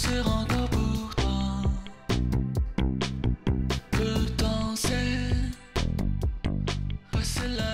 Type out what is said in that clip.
danser encore pour toi. Peut danser, passer la